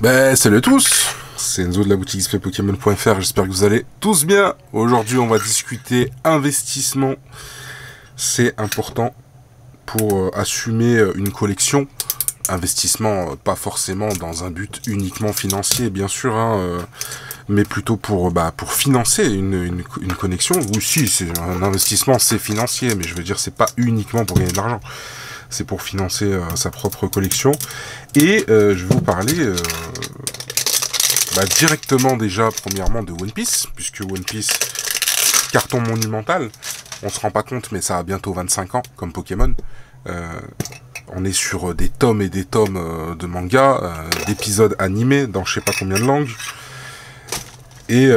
Ben, salut à tous C'est Enzo de la boutique displaypokémon.fr, j'espère que vous allez tous bien Aujourd'hui, on va discuter investissement. C'est important pour euh, assumer euh, une collection. Investissement, euh, pas forcément dans un but uniquement financier, bien sûr, hein, mais plutôt pour, bah, pour financer une, une, une connexion. Ou si, c'est un investissement, c'est financier, mais je veux dire, c'est pas uniquement pour gagner de l'argent c'est pour financer euh, sa propre collection. Et euh, je vais vous parler euh, bah, directement déjà, premièrement, de One Piece, puisque One Piece, carton monumental, on se rend pas compte, mais ça a bientôt 25 ans, comme Pokémon. on est sur des tomes et des tomes de manga, d'épisodes animés dans je sais pas combien de langues. Et,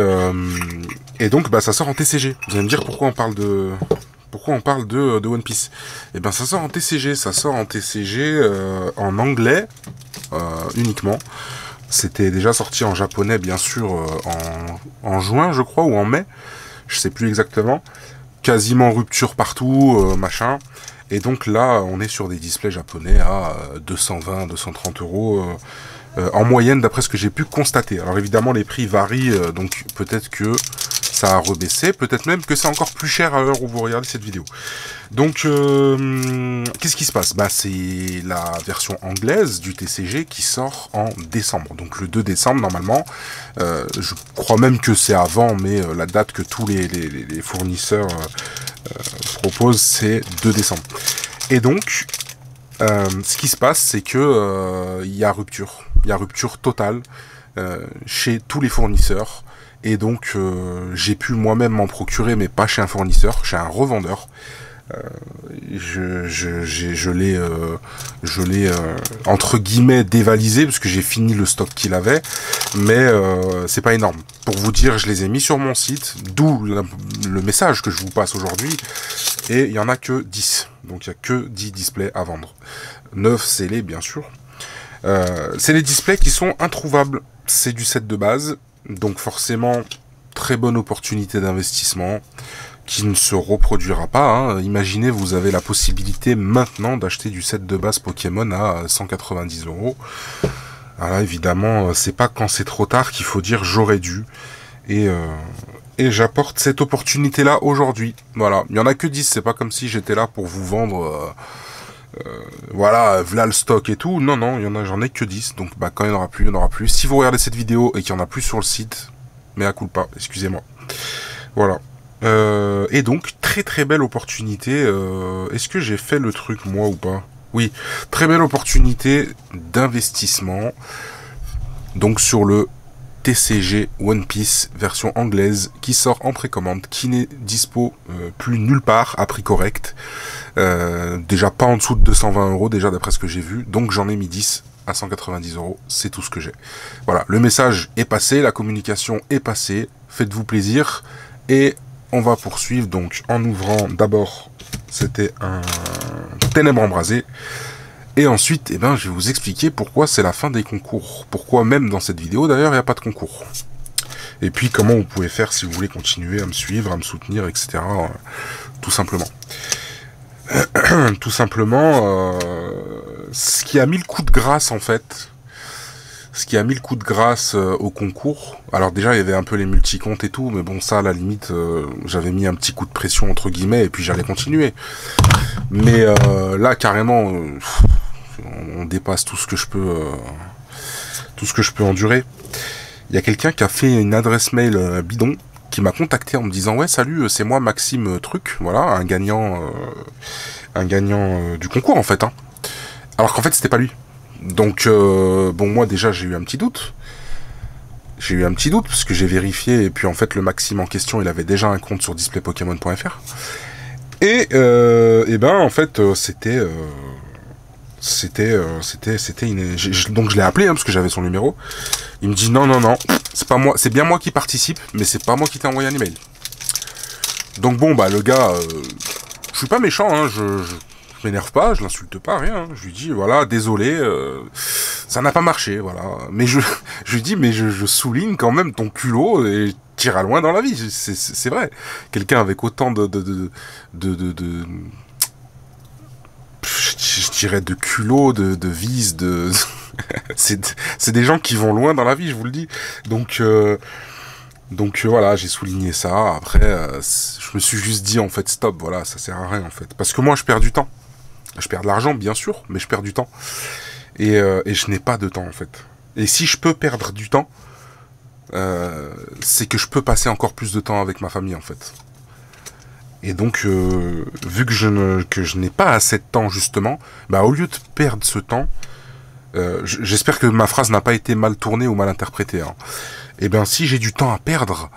et donc, bah, ça sort en TCG. Vous allez me dire pourquoi on parle de, pourquoi on parle de, de One Piece? Eh ben ça sort en TCG, ça sort en TCG euh, en anglais euh, uniquement. C'était déjà sorti en japonais bien sûr euh, en, en, juin je crois ou en mai, je sais plus exactement. Quasiment rupture partout, machin. Et donc là on est sur des displays japonais à 220, 230 euros. en moyenne d'après ce que j'ai pu constater. Alors évidemment les prix varient, donc peut-être que ça a rebaissé, peut-être même que c'est encore plus cher à l'heure où vous regardez cette vidéo. Donc, euh, qu'est-ce qui se passe? Bah, c'est la version anglaise du TCG qui sort en décembre. Donc le 2 décembre normalement. Euh, je crois même que c'est avant, mais euh, la date que tous les, fournisseurs proposent, c'est 2 décembre. Et donc, ce qui se passe, c'est que il y a rupture, il y a rupture totale chez tous les fournisseurs. Et donc euh, j'ai pu moi-même m'en procurer, mais pas chez un fournisseur, chez un revendeur. Euh, je, je, je l'ai euh, je l'ai euh, entre guillemets dévalisé parce que j'ai fini le stock qu'il avait. Mais euh, c'est pas énorme. Pour vous dire je les ai mis sur mon site d'où le message que je vous passe aujourd'hui. Et il y en a que 10 donc il y a que 10 displays à vendre. 9 scellés bien sûr. C'est les displays qui sont introuvables. C'est du set de base donc forcément, très bonne opportunité d'investissement qui ne se reproduira pas. Hein. Imaginez, vous avez la possibilité maintenant d'acheter du set de base Pokémon à 190 euros. Alors évidemment, euh, c'est pas quand c'est trop tard qu'il faut dire j'aurais dû. Et, euh, et j'apporte cette opportunité-là aujourd'hui. Voilà, il y en a que 10, c'est pas comme si j'étais là pour vous vendre... Euh, voilà, voilà, le stock et tout. Non, non, il y en a, j'en ai que 10. Donc, bah, quand il n'y en aura plus, il n'y en aura plus. Si vous regardez cette vidéo et qu'il n'y en a plus sur le site, mais à coup pas, excusez-moi. Voilà. Euh, et donc, très très belle opportunité. Euh, est-ce que j'ai fait le truc moi ou pas? Oui, très belle opportunité d'investissement. Donc sur le TCG One Piece version anglaise qui sort en précommande, qui n'est dispo euh, plus nulle part à prix correct. Euh, déjà pas en dessous de 220 euros déjà d'après ce que j'ai vu, donc j'en ai mis 10 à 190 euros, c'est tout ce que j'ai. Voilà, le message est passé, la communication est passée, faites-vous plaisir et on va poursuivre donc en ouvrant d'abord, c'était un ténèbre embrasé. Et ensuite, eh ben, je vais vous expliquer pourquoi c'est la fin des concours. Pourquoi même dans cette vidéo, d'ailleurs, il n'y a pas de concours. Et puis, comment vous pouvez faire si vous voulez continuer à me suivre, à me soutenir, etc. Euh, tout simplement. tout simplement, euh, ce qui a mis le coup de grâce, en fait, ce qui a mis le coup de grâce euh, au concours. Alors déjà, il y avait un peu les multicomptes et tout, mais bon, ça, à la limite, j'avais mis un petit coup de pression, entre guillemets, et puis j'allais continuer. Mais là, carrément on, dépasse tout ce que je peux, euh, tout ce que je peux endurer. Il y a quelqu'un qui a fait une adresse mail euh, bidon qui m'a contacté en me disant ouais salut euh, c'est moi Maxime Truc voilà un gagnant un gagnant du concours en fait hein. alors qu'en fait c'était pas lui. Donc bon moi déjà j'ai eu un petit doute. J'ai eu un petit doute parce que j'ai vérifié et puis en fait le Maxime en question il avait déjà un compte sur displaypokémon.fr et, et ben en fait c'était c'était euh, c'était c'était une donc je l'ai appelé hein, parce que j'avais son numéro. Il me dit non non non c'est pas moi c'est bien moi qui participe mais c'est pas moi qui t'ai envoyé un email. Donc bon bah le gars euh, je suis pas méchant hein, je, m'énerve pas je l'insulte pas rien hein. je lui dis voilà désolé euh, ça n'a pas marché voilà. Mais je lui dis mais je, souligne quand même ton culot et à loin dans la vie c'est vrai. Quelqu'un avec autant de de culot, de, de vis, de c'est des gens qui vont loin dans la vie, je vous le dis. Donc, euh, donc euh, voilà, j'ai souligné ça. Après, euh, je me suis juste dit, en fait, stop, voilà, ça sert à rien, en fait. Parce que moi, je perds du temps. Je perds de l'argent, bien sûr, mais je perds du temps. Et, et je n'ai pas de temps, en fait. Et si je peux perdre du temps, c'est que je peux passer encore plus de temps avec ma famille, en fait. Et donc, euh, vu que je ne que je n'ai pas assez de temps justement, bah au lieu de perdre ce temps, euh, j'espère que ma phrase n'a pas été mal tournée ou mal interprétée. Hein. Eh bien, si j'ai du temps à perdre,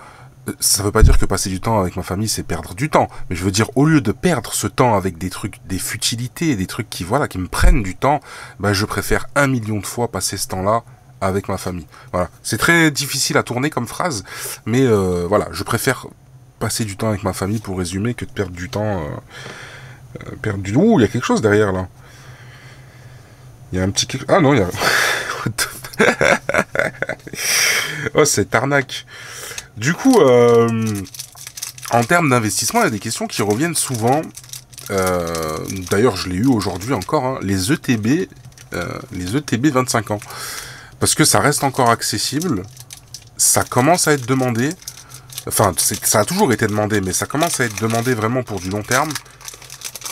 euh, ça veut pas dire que passer du temps avec ma famille c'est perdre du temps, mais je veux dire au lieu de perdre ce temps avec des trucs, des futilités, des trucs qui voilà qui me prennent du temps, bah je préfère un million de fois passer ce temps-là avec ma famille. Voilà, c'est très difficile à tourner comme phrase, mais voilà, je préfère passer du temps avec ma famille pour résumer que de perdre du temps. Euh, euh, perdre du. Ouh, il y a quelque chose derrière là. Il y a un petit. Ah non, il y a. oh, c'est arnaque. Du coup, euh, en termes d'investissement, il y des questions qui reviennent souvent. D'ailleurs, je l'ai eu aujourd'hui encore. Hein, les ETB, les ETB 25 ans, parce que ça reste encore accessible. Ça commence à être demandé. Enfin, ça a toujours été demandé, mais ça commence à être demandé vraiment pour du long terme.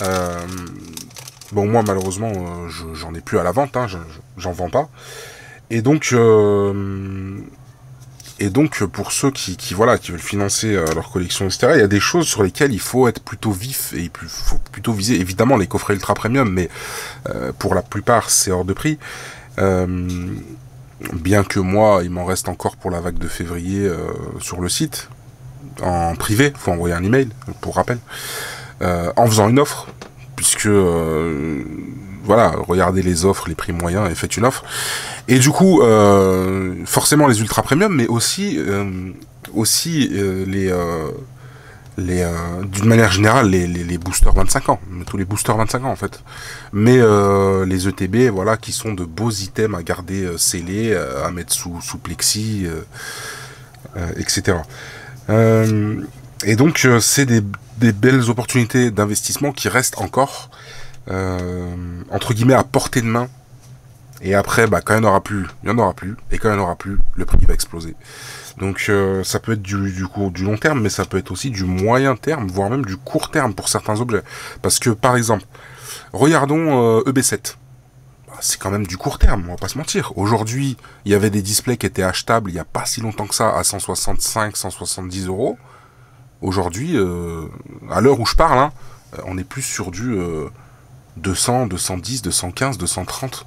Euh, bon, moi, malheureusement, euh, j'en ai plus à la vente, hein, j'en vends pas. Et donc, euh, et donc, pour ceux qui, voilà, qui veulent financer leur collection, etc., il y a des choses sur lesquelles il faut être plutôt vif et il faut plutôt viser, évidemment, les coffrets ultra premium, mais pour la plupart, c'est hors de prix. bien que moi, il m'en reste encore pour la vague de février sur le site, en privé, faut envoyer un email pour rappel, euh, en faisant une offre, puisque euh, voilà, regardez les offres, les prix moyens et faites une offre. Et du coup, euh, forcément les ultra premium, mais aussi aussi les les d'une manière générale les, les, boosters 25 ans, tous les boosters 25 ans en fait. Mais les ETB, voilà, qui sont de beaux items à garder scellés, à mettre sous sous plexi, etc. Euh, et donc, euh, c'est des, belles opportunités d'investissement qui restent encore, euh, entre guillemets, à portée de main. Et après, bah, quand il n'y en aura plus, il n'y en aura plus. Et quand il n'y en aura plus, le prix va exploser. Donc ça peut être du, du, du long terme, mais ça peut être aussi du moyen terme, voire même du court terme pour certains objets. Parce que par exemple, regardons EB7 c'est quand même du court terme, on va pas se mentir. Aujourd'hui, il y avait des displays qui étaient achetables il n'y a pas si longtemps que ça à 165, 170 euros. Aujourd'hui, euh, à l'heure où je parle, hein, euh, on est plus sur du 200, 210, 215, 230.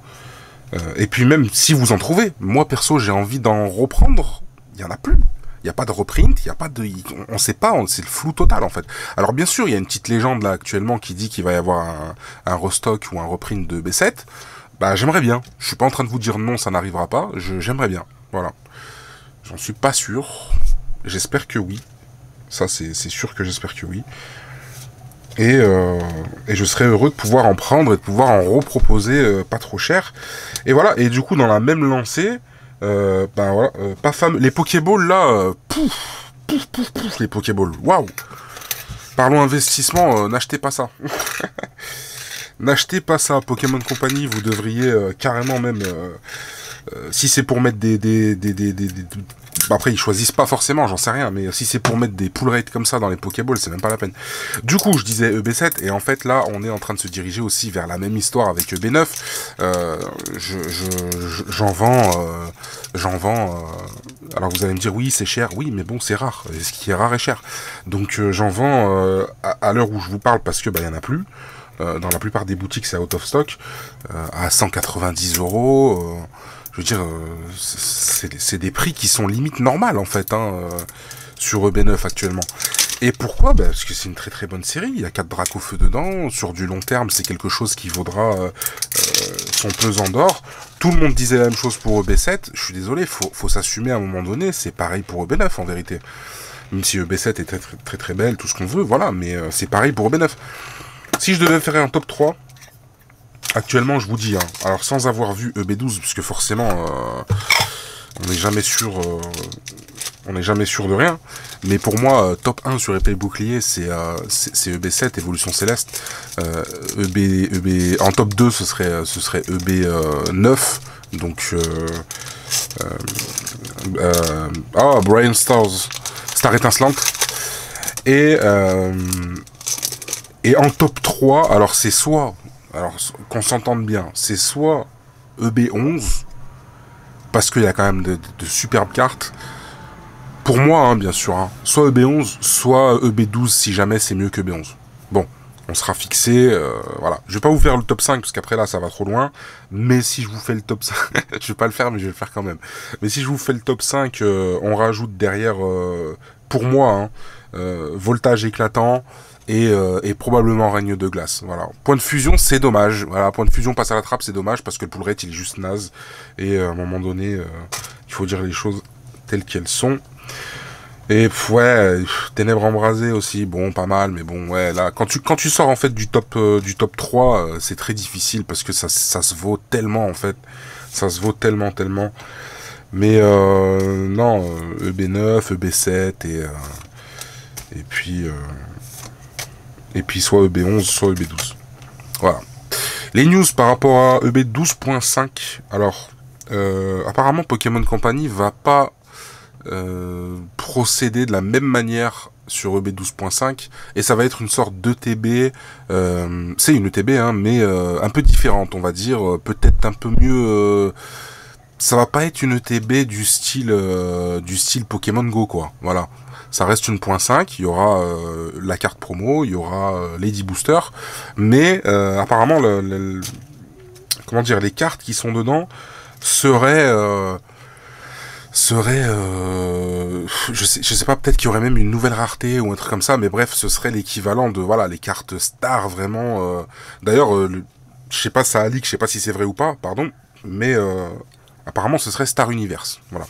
et puis même si vous en trouvez, moi perso j'ai envie d'en reprendre, il y en a plus. Il n'y a pas de reprint, il y a pas de, on ne sait pas, c'est le flou total en fait. Alors bien sûr, il y a une petite légende là actuellement qui dit qu'il va y avoir un, un restock ou un reprint de B7. Bah j'aimerais bien. Je suis pas en train de vous dire non, ça n'arrivera pas. J'aimerais bien. Voilà. J'en suis pas sûr. J'espère que oui. Ça c'est sûr que j'espère que oui. Et, euh, et, je serais heureux de pouvoir en prendre et de pouvoir en reproposer euh, pas trop cher. Et voilà, et du coup dans la même lancée, euh, ben voilà, euh, pas fameux. Les Pokéballs là, euh, pouf, pouf, pouf, pouf, les Pokéballs, waouh Parlons investissement, n'achetez pas ça. N'achetez pas ça, Pokémon Company, vous devriez euh, carrément même, euh, euh, si c'est pour mettre des, des, des, après ils choisissent pas forcément, j'en sais rien, mais si c'est pour mettre des pull rates comme ça dans les Pokéballs, c'est même pas la peine. Du coup, je disais EB7, et en fait là, on est en train de se diriger aussi vers la même histoire avec EB9. Euh, j'en vends, j'en vends. alors vous allez me dire oui, c'est cher, oui, mais bon, c'est rare. ce qui est rare est cher. Donc j'en vends à, à l'heure où je vous parle parce que bah y en a plus. Euh, dans la plupart des boutiques, c'est out of stock, euh, à 190 euros. Euh, je veux dire, c'est des prix qui sont limite normales en fait hein, sur EB9 actuellement. Et pourquoi? Bah, Parce que c'est une très très bonne série, il y a 4 dracs au feu dedans, sur du long terme c'est quelque chose qui vaudra son pesant d'or. Tout le monde disait la même chose pour EB7, je suis désolé, faut, faut s'assumer à un moment donné, c'est pareil pour EB9 en vérité. Même si EB7 est très très très, très belle, tout ce qu'on veut, voilà, mais c'est pareil pour EB9. Si je devais faire un top 3, actuellement, je vous dis, hein, alors sans avoir vu EB12, puisque forcément, euh, on n'est jamais sûr, on n'est jamais sûr de rien. Mais pour moi, top 1 sur épée bouclier, c'est c'est EB7, Évolution Céleste. EB, EB, en top 2, ce serait, ce serait EB9. Donc, ah, Brian Stars, Star étincelante. Et, et en top 3, alors c'est soit, alors qu'on s'entende bien, c'est soit EB11, parce qu'il y a quand même de, superbes cartes. Pour moi, hein, bien sûr, hein, soit EB11, soit EB12 si jamais c'est mieux que EB11. Bon, on sera fixé, euh, voilà. Je vais pas vous faire le top 5 parce qu'après là ça va trop loin, mais si je vous fais le top 5, je vais pas le faire mais je vais le faire quand même. Mais si je vous fais le top 5, euh, on rajoute derrière, euh, pour moi, hein, voltage éclatant, euh, et, probablement règne de glace. Voilà. Point de fusion, c'est dommage. Voilà, point de fusion passe à la trappe, c'est dommage parce que le pull il est juste naze. Et euh, à un moment donné, euh, il faut dire les choses telles qu'elles sont. Et ouais, ténèbres embrasées aussi, bon, pas mal, mais bon, ouais, là, quand tu, quand sors en fait du top, du top 3, c'est très difficile parce que ça, se vaut tellement en fait. Ça se vaut tellement, tellement. Mais non, EB9, EB7 et, et puis et puis soit EB11, soit EB12. Voilà. Les news par rapport à EB12.5. Alors, euh, apparemment Pokémon Company va pas euh, procéder de la même manière sur EB12.5 et ça va être une sorte d'ETB euh, c'est une ETB hein, mais un peu différente on va dire peut-être un peu mieux ça va pas être une ETB du style du style Pokémon Go quoi voilà ça reste une point 5, il y aura euh, la carte promo, il y aura euh, Lady Booster, mais euh, apparemment comment dire les cartes qui sont dedans seraient seraient je sais pas peut-être qu'il y aurait même une nouvelle rareté ou un truc comme ça mais bref ce serait l'équivalent de voilà les cartes stars vraiment d'ailleurs je sais pas ça a je sais pas si c'est vrai ou pas pardon mais apparemment ce serait Star Universe voilà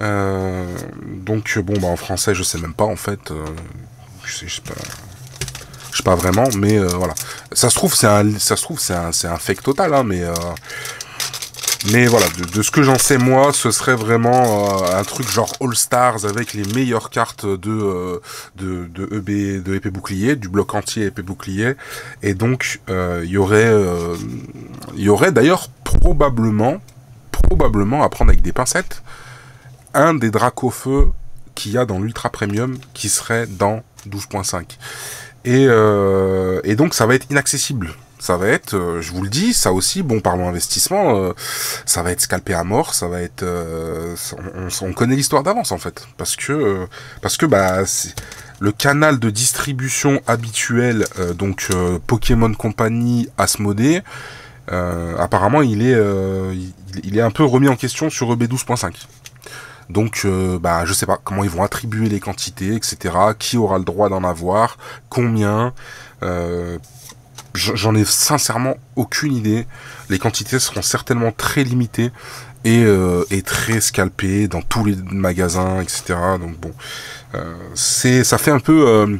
euh, donc bon bah en français je sais même pas en fait. Euh, je sais, je pas. Je sais pas vraiment, mais euh, voilà. Ça se trouve c'est un, ça se trouve c'est un, un fake total, hein, mais mais voilà, de, ce que j'en sais moi, ce serait vraiment un truc genre All Stars avec les meilleures cartes de de, de EB de épée bouclier, du bloc entier épée bouclier, et donc il y aurait il y aurait d'ailleurs probablement probablement à prendre avec des pincettes un des Dracofeu qu'il y a dans l'Ultra Premium qui serait dans 12.5. Et, euh, et donc ça va être inaccessible. Ça va être, euh, je vous le dis, ça aussi, bon, parlons investissement, euh, ça va être scalpé à mort, ça va être, on, connaît l'histoire d'avance en fait, parce que, parce que bah, le canal de distribution habituel, donc Pokémon Company, Asmodée, apparemment il est, il, il, est un peu remis en question sur EB12.5. Donc, euh, bah, je sais pas comment ils vont attribuer les quantités, etc. Qui aura le droit d'en avoir, combien? Euh, J'en ai sincèrement aucune idée. Les quantités seront certainement très limitées et, euh, très scalpées dans tous les magasins, etc. Donc bon, euh, c'est, ça fait un peu,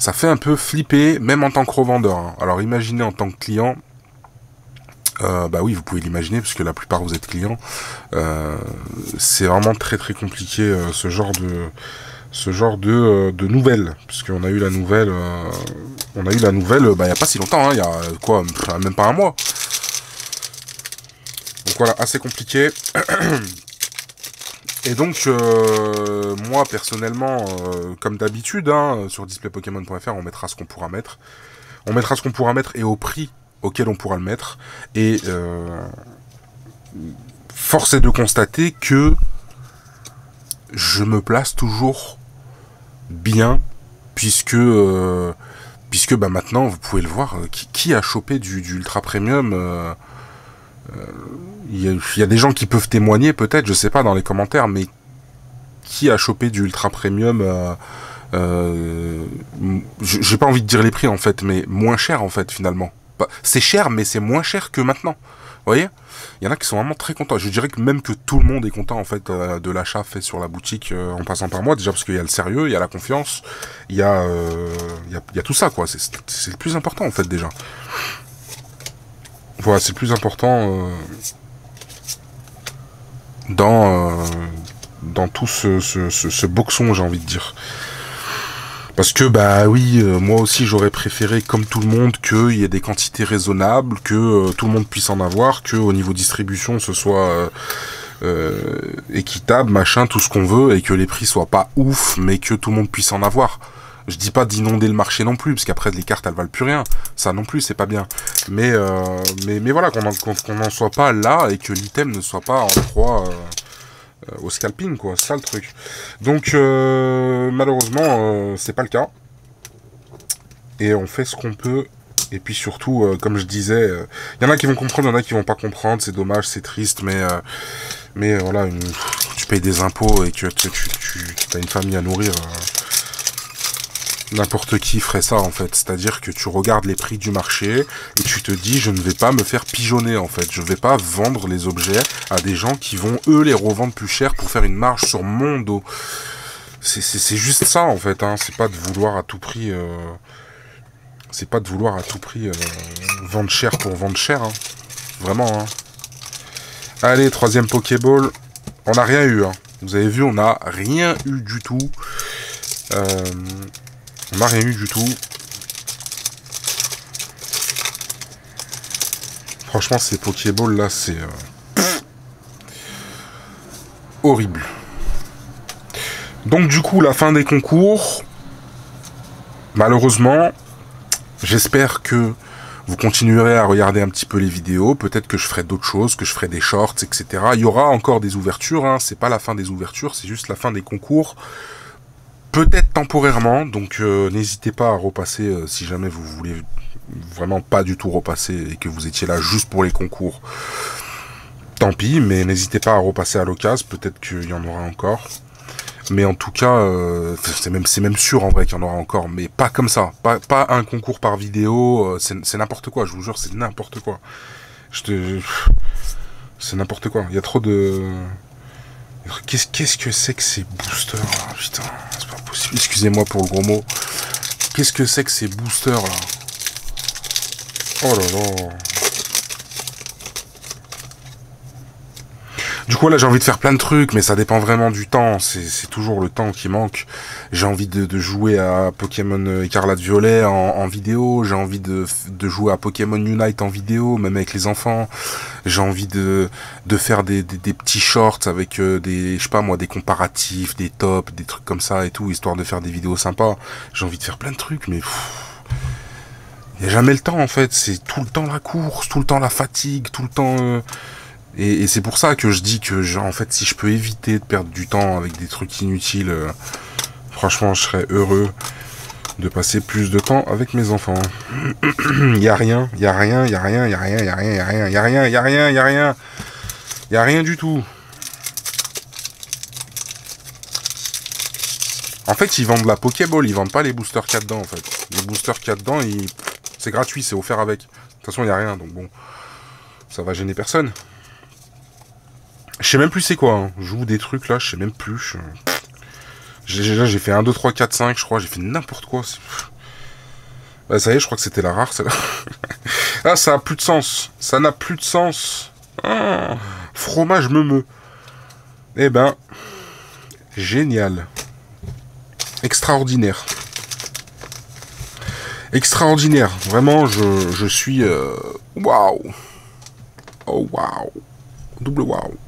ça fait un peu flipper, même en tant que revendeur. Hein. Alors imaginez en tant que client, euh, bah oui, vous pouvez l'imaginer, puisque la plupart vous êtes clients. Euh, c'est vraiment très très compliqué euh, ce genre de ce genre de, de nouvelles, puisqu'on a eu la nouvelle, on a eu la nouvelle, bah il y a pas si longtemps, hein, il y a quoi, même pas un mois. Donc voilà, assez compliqué. Et donc, moi personnellement, comme d'habitude, hein, sur displaypokémon.fr, on mettra ce qu'on pourra mettre. On mettra ce qu'on pourra mettre et au prix auquel on pourra le mettre. Et euh, force est de constater que je me place toujours bien, puisque euh, puisque bah maintenant vous pouvez le voir, euh, qui, a chopé du, ultra premium il y, a des gens qui peuvent témoigner peut-être, je sais pas dans les commentaires, mais qui a chopé du ultra premium J'ai pas envie de dire les prix en fait, mais moins cher en fait finalement c'est cher, mais c'est moins cher que maintenant. Vous voyez? Il y en a qui sont vraiment très contents. Je dirais que même que tout le monde est content en fait euh, de l'achat fait sur la boutique euh, en passant par moi. Déjà parce qu'il y a le sérieux, il y a la confiance, il y a, euh, tout ça quoi. C'est le plus important en fait déjà. Voilà, c'est le plus important. dans, tout ce, boxon, j'ai envie de dire. Parce que bah oui, euh, moi aussi j'aurais préféré, comme tout le monde, qu'il y ait des quantités raisonnables, que euh, tout le monde puisse en avoir, que au niveau distribution ce soit équitable, machin, tout ce qu'on veut, et que les prix soient pas ouf, mais que tout le monde puisse en avoir. Je dis pas d'inonder le marché non plus, parce qu'après les cartes elles valent plus rien. Ça non plus, c'est pas bien. Mais, euh, mais, mais voilà, qu'on n'en soit pas là et que l'item ne soit pas en euh, au scalping, quoi. Ça le truc. Donc, euh, malheureusement, c'est pas le cas. Et on fait ce qu'on peut. Et puis surtout, comme je disais, il y en a qui vont comprendre, il y en a qui vont pas comprendre. C'est dommage, c'est triste, mais, mais voilà, tu payes des impôts et que tu, tu, tu as une famille à nourrir n'importe qui ferait ça en fait. C'est-à-dire que tu regardes les prix du marché et tu te dis je ne vais pas me faire pigeonner en fait. Je ne vais pas vendre les objets à des gens qui vont eux les revendre plus cher pour faire une marge sur mon dos. C'est juste ça en fait. Hein. C'est pas de vouloir à tout prix. Euh, c'est pas de vouloir à tout prix euh, vendre cher pour vendre cher. Hein. Vraiment. Hein. Allez, troisième Pokéball. On n'a rien eu. Vous avez vu, on n'a rien eu du tout. Euh, on n'a rien eu du tout. Franchement, ces Pokéballs là, c'est euh, horrible. Donc du coup, la fin des concours, malheureusement, j'espère que vous continuerez à regarder un petit peu les vidéos. Peut-être que je ferai d'autres choses, que je ferai des shorts, etc. Il y aura encore des ouvertures. Hein. C'est pas la fin des ouvertures, c'est juste la fin des concours peut-être temporairement, donc euh, n'hésitez pas à repasser euh, si jamais vous voulez vraiment pas du tout repasser et que vous étiez là juste pour les concours. Tant pis, mais n'hésitez pas à repasser à l'occasion, peut-être qu'il y en aura encore. Mais en tout cas, euh, c'est même, même sûr en vrai qu'il y en aura encore, mais pas comme ça. Pas, un concours par vidéo, c'est n'importe quoi, je vous jure, c'est n'importe quoi. Je C'est n'importe quoi. Il y a trop de... Qu'est-ce que c'est que ces boosters là? Putain, c'est pas possible. Excusez-moi pour le gros mot. Qu'est-ce que c'est que ces boosters là? Oh là là. Du coup, là, j'ai envie de faire plein de trucs, mais ça dépend vraiment du temps. C'est toujours le temps qui manque. J'ai envie de, jouer à Pokémon Écarlate Violet en, vidéo. J'ai envie de, jouer à Pokémon Unite en vidéo, même avec les enfants. J'ai envie de, faire des, petits shorts avec euh, des, je sais pas moi, des comparatifs, des tops, des trucs comme ça et tout, histoire de faire des vidéos sympas. J'ai envie de faire plein de trucs, mais... Il n'y a jamais le temps en fait, c'est tout le temps la course, tout le temps la fatigue, tout le temps... Euh, et, c'est pour ça que je dis que, en fait, si je peux éviter de perdre du temps avec des trucs inutiles, euh, franchement, je serais heureux de passer plus de temps avec mes enfants. Il y a rien, il y a rien, il y a rien, il y a rien, il y a rien, il y a rien, il y a rien, il y a rien, il y a rien. Il y a rien du tout. En fait, ils vendent la Pokéball, ils vendent pas les boosters qu'il y a dedans, en fait. Les boosters qu'il y a dedans, c'est gratuit, c'est offert avec. De toute façon, il n'y a rien, donc bon. Ça va gêner personne. Je sais même plus c'est quoi. Hein. Je joue des trucs là, je sais même plus. J'ai, j'ai fait 1, 2, 3, 4, 5, je crois. J'ai fait n'importe quoi. Bah, ça y est, je crois que c'était la rare, celle-là. ah, ça a plus de sens. Ça n'a plus de sens. Ah, fromage me me. Eh ben, génial. Extraordinaire. Extraordinaire. Vraiment, je, je suis... Euh, waouh. Oh, waouh. Double waouh.